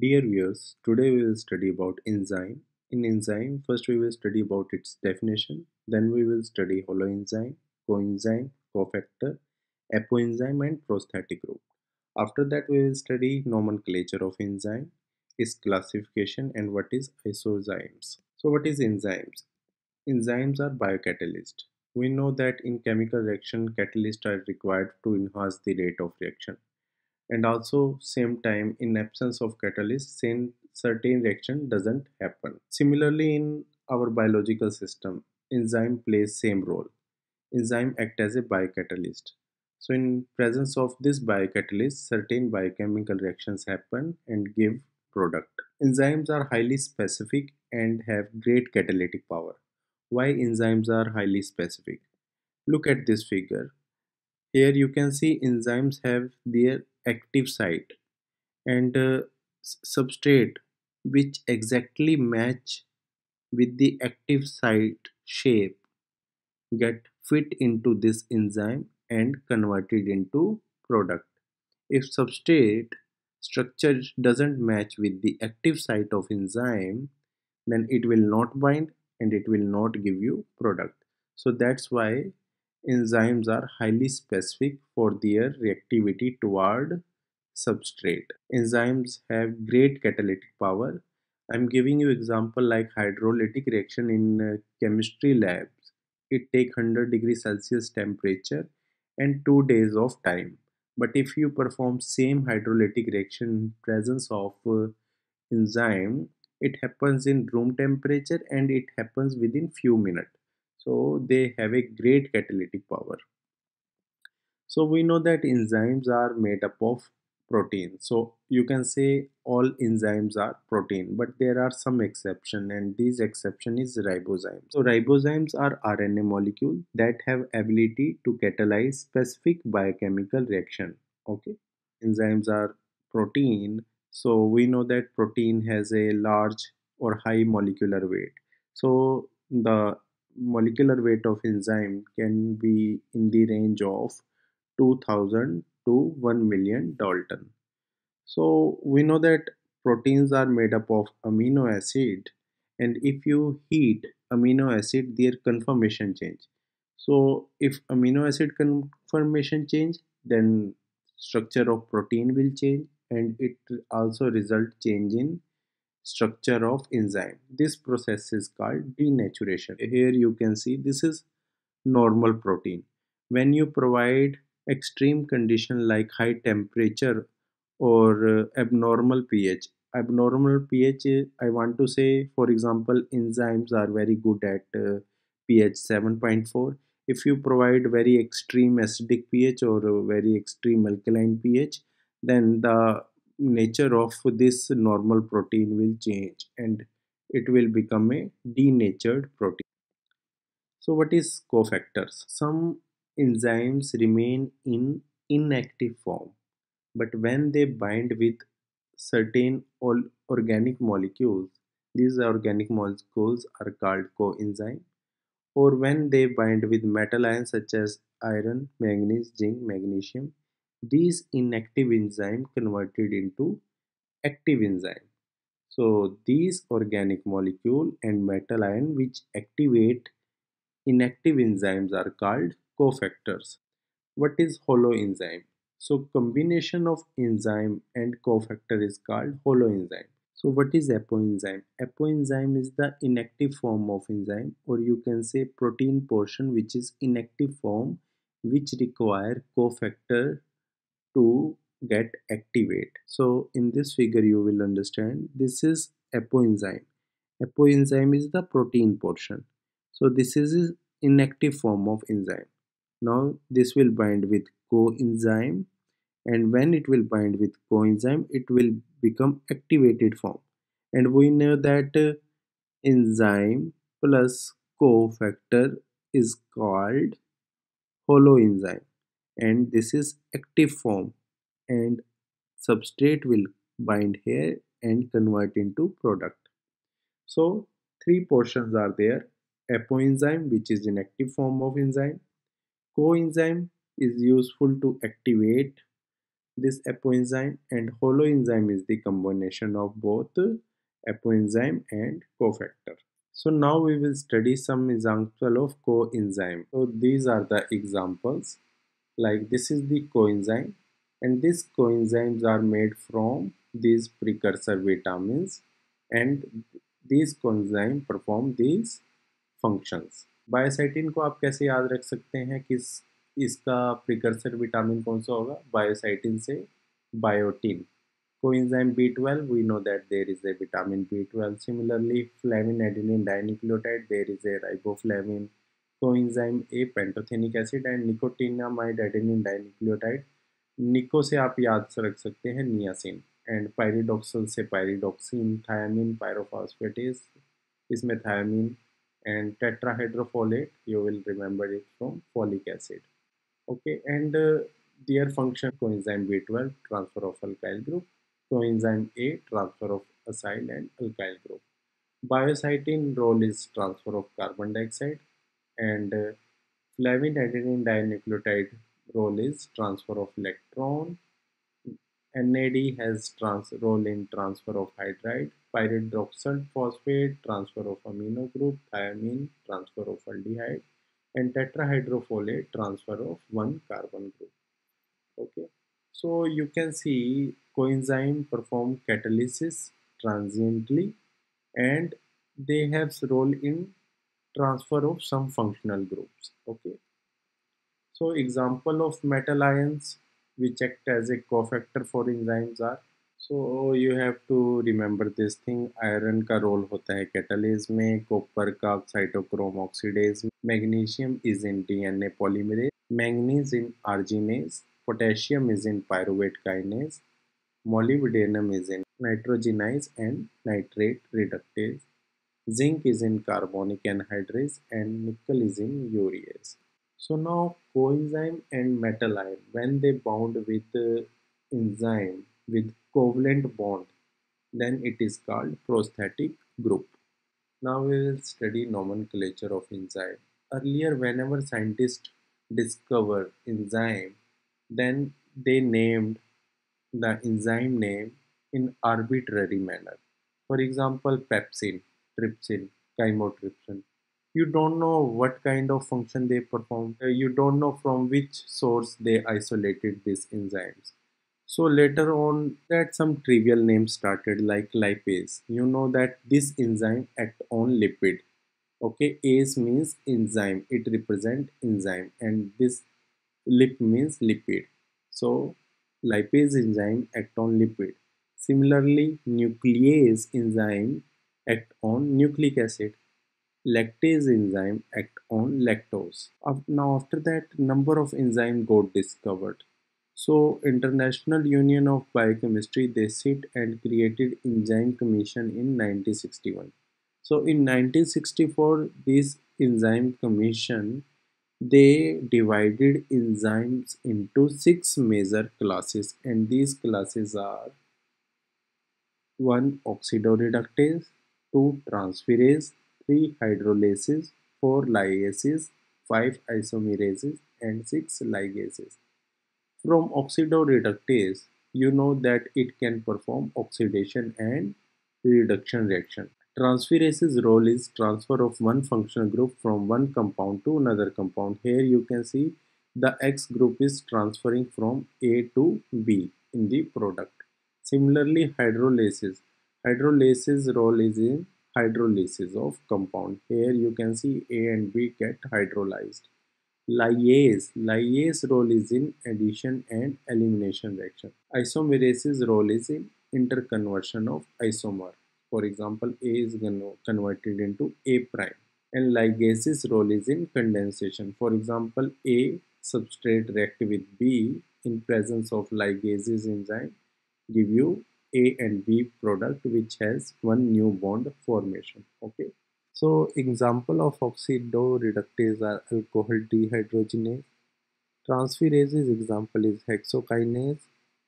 Dear viewers, today we will study about enzyme. In enzyme, first we will study about its definition, then we will study holoenzyme, coenzyme, cofactor, apoenzyme and prosthetic group. After that we will study nomenclature of enzyme, its classification and what is isozymes. So what is enzymes? Enzymes are biocatalysts. We know that in chemical reaction catalysts are required to enhance the rate of reaction and also same time in absence of catalyst certain reaction doesn't happen. Similarly in our biological system enzyme plays same role. Enzyme act as a biocatalyst. So in presence of this biocatalyst certain biochemical reactions happen and give product. Enzymes are highly specific and have great catalytic power. Why enzymes are highly specific? Look at this figure. Here you can see enzymes have their active site and uh, substrate which exactly match with the active site shape get fit into this enzyme and converted into product. If substrate structure doesn't match with the active site of enzyme then it will not bind and it will not give you product. So that's why enzymes are highly specific for their reactivity toward substrate. Enzymes have great catalytic power. I'm giving you example like hydrolytic reaction in uh, chemistry labs. It take 100 degree Celsius temperature and 2 days of time. But if you perform same hydrolytic reaction in presence of uh, enzyme, it happens in room temperature and it happens within few minutes so they have a great catalytic power. So we know that enzymes are made up of protein. So you can say all enzymes are protein but there are some exception and this exception is ribozymes. So ribozymes are rna molecule that have ability to catalyze specific biochemical reaction okay? Enzymes are protein. So we know that protein has a large or high molecular weight. So the molecular weight of enzyme can be in the range of 2000 to 1 million dalton. So we know that proteins are made up of amino acid and if you heat amino acid their conformation change. So if amino acid conformation change then structure of protein will change and it also result change in structure of enzyme. This process is called denaturation. Here you can see this is normal protein. When you provide extreme condition like high temperature or uh, abnormal pH, abnormal pH I want to say for example enzymes are very good at uh, pH 7.4 if you provide very extreme acidic pH or very extreme alkaline pH then the nature of this normal protein will change and it will become a denatured protein. So what is cofactors? Some enzymes remain in inactive form but when they bind with certain organic molecules these organic molecules are called coenzyme or when they bind with metal ions such as iron, manganese, zinc, magnesium these inactive enzyme converted into active enzyme. So these organic molecule and metal ion which activate inactive enzymes are called cofactors. What is holoenzyme? So combination of enzyme and cofactor is called holoenzyme. So what is apoenzyme? Apoenzyme is the inactive form of enzyme or you can say protein portion which is inactive form which require cofactor to get activate. So in this figure you will understand this is apoenzyme. Apoenzyme is the protein portion. So this is inactive form of enzyme. Now this will bind with coenzyme and when it will bind with coenzyme it will become activated form. And we know that uh, enzyme plus cofactor is called holoenzyme and this is active form and substrate will bind here and convert into product so three portions are there apoenzyme which is an active form of enzyme coenzyme is useful to activate this apoenzyme and holoenzyme is the combination of both apoenzyme and cofactor. So now we will study some example of coenzyme. So these are the examples like this is the coenzyme and these coenzymes are made from these precursor vitamins and these coenzyme perform these functions. बायोसाइटिन को आप कैसे याद रख सकते हैं कि इसका precursor vitamin कौन सा होगा बायोसाइटिन से biotin coenzyme B12 we know that there is a vitamin B12 similarly flavin adenine dinucleotide there is a riboflavin Coenzyme A pantothenic acid and निकोटीना nicotinamide adenine dinucleotide निको से आप याद से रख सकते हैं नियासिन एंड पायरिडोक्सल से पायरिडोक्सिन थायमिन पायरोफॉस्फेटिस इसमें thiamine and tetrahydrofolate you will remember it from folic acid okay and their function coenzyme B twelve transfer of alkyl group coenzyme A transfer of acyl and alkyl group biocytin role is transfer of carbon dioxide and uh, flavin adenine dinucleotide role is transfer of electron NAD has trans role in transfer of hydride pyridoxal phosphate, transfer of amino group, thiamine, transfer of aldehyde, and tetrahydrofolate, transfer of one carbon group. Okay, so you can see coenzyme perform catalysis transiently and they have role in transfer of some functional groups. Okay, so example of metal ions which act as a cofactor for enzymes are so you have to remember this thing iron का role होता है कैटलीज में copper का cytochrome oxidase magnesium is in DNA polymerase manganese in arginase potassium is in pyruvate kinase molybdenum is in nitrogenase and nitrate reductase zinc is in carbonic anhydrase and nickel is in urease so now coenzyme and metal ion when they bound with uh, enzyme with covalent bond then it is called prosthetic group. Now we will study nomenclature of enzyme. Earlier whenever scientists discover enzyme then they named the enzyme name in arbitrary manner. For example pepsin, trypsin, chymotrypsin. You don't know what kind of function they perform. Uh, you don't know from which source they isolated these enzymes so later on that some trivial names started like lipase. You know that this enzyme act on lipid. Okay, ase means enzyme. It represent enzyme and this lip means lipid. So lipase enzyme act on lipid. Similarly, nuclease enzyme act on nucleic acid. Lactase enzyme act on lactose. Now after that number of enzyme got discovered so International Union of Biochemistry they sit and created enzyme commission in 1961. So in 1964 this enzyme commission they divided enzymes into six major classes and these classes are 1 oxidoreductase, 2 transferase, 3 hydrolases, 4 lyases, 5 isomerases and 6 ligases. From oxidoreductase, you know that it can perform oxidation and reduction reaction. Transferase's role is transfer of one functional group from one compound to another compound. Here you can see the X group is transferring from A to B in the product. Similarly, hydrolases. Hydrolases role is in hydrolysis of compound. Here you can see A and B get hydrolyzed. Lyase. Lyase role is in addition and elimination reaction. Isomerase's role is in interconversion of isomer. For example, A is converted into A prime. And ligase's role is in condensation. For example, A substrate react with B in presence of ligases enzyme give you A and B product which has one new bond formation. Okay. So example of oxidoreductase are alcohol dehydrogenase. Transferases example is hexokinase.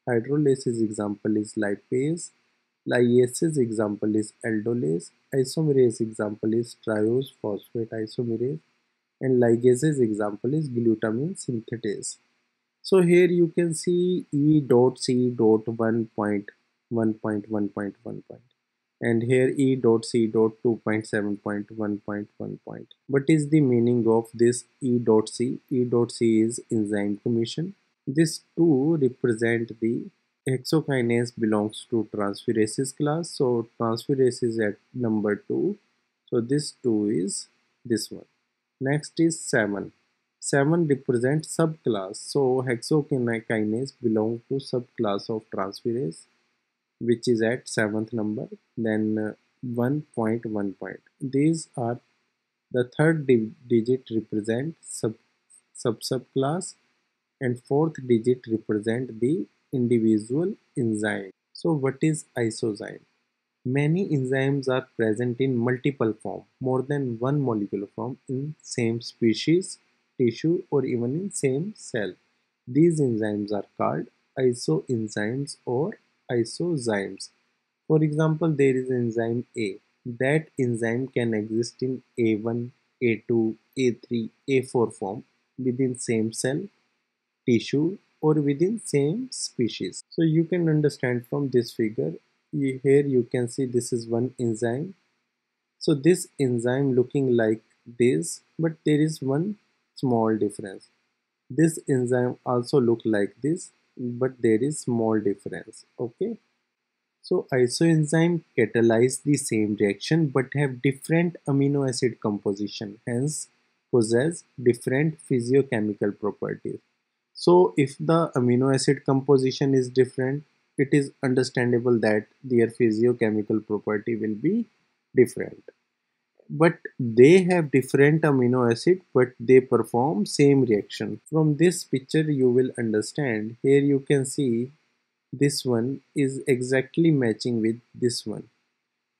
Hydrolases example is lipase. Lyases example is aldolase. Isomerase example is triose phosphate isomerase. And ligases example is glutamine synthetase. So here you can see E dot C dot 1.1.1.1 point and here E dot C dot 2.7.1.1 point. What is the meaning of this E dot C? E dot C is enzyme commission. This 2 represent the hexokinase belongs to transferases class. So transferase is at number 2. So this 2 is this one. Next is 7. 7 represents subclass. So hexokinase belong to subclass of transferase which is at 7th number. Then uh, 1.1 point. These are the third di digit represent sub sub subclass and fourth digit represent the individual enzyme. So what is isozyme? Many enzymes are present in multiple form, more than one molecular form in same species, tissue or even in same cell. These enzymes are called isoenzymes or isozymes. For example, there is enzyme A. That enzyme can exist in A1, A2, A3, A4 form within same cell, tissue or within same species. So you can understand from this figure here you can see this is one enzyme so this enzyme looking like this but there is one small difference this enzyme also look like this but there is small difference okay? So isoenzyme catalyze the same reaction but have different amino acid composition hence possess different physiochemical properties. So if the amino acid composition is different it is understandable that their physiochemical property will be different but they have different amino acid but they perform same reaction. From this picture you will understand. Here you can see this one is exactly matching with this one.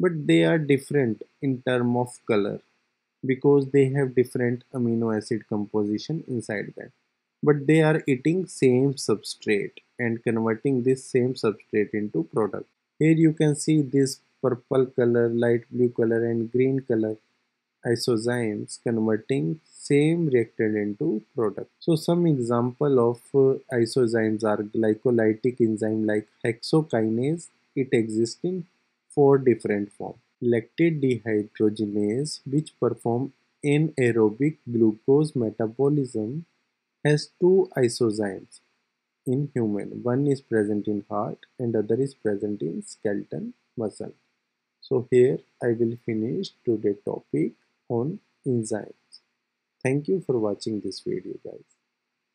But they are different in term of color because they have different amino acid composition inside them. But they are eating same substrate and converting this same substrate into product. Here you can see this purple color, light blue color and green color isozymes converting same reactant into product. So some example of uh, isozymes are glycolytic enzyme like hexokinase. It exists in four different forms. Lactate dehydrogenase which perform anaerobic glucose metabolism has two isozymes in human. One is present in heart and other is present in skeleton muscle. So here I will finish today topic on enzymes. Thank you for watching this video guys.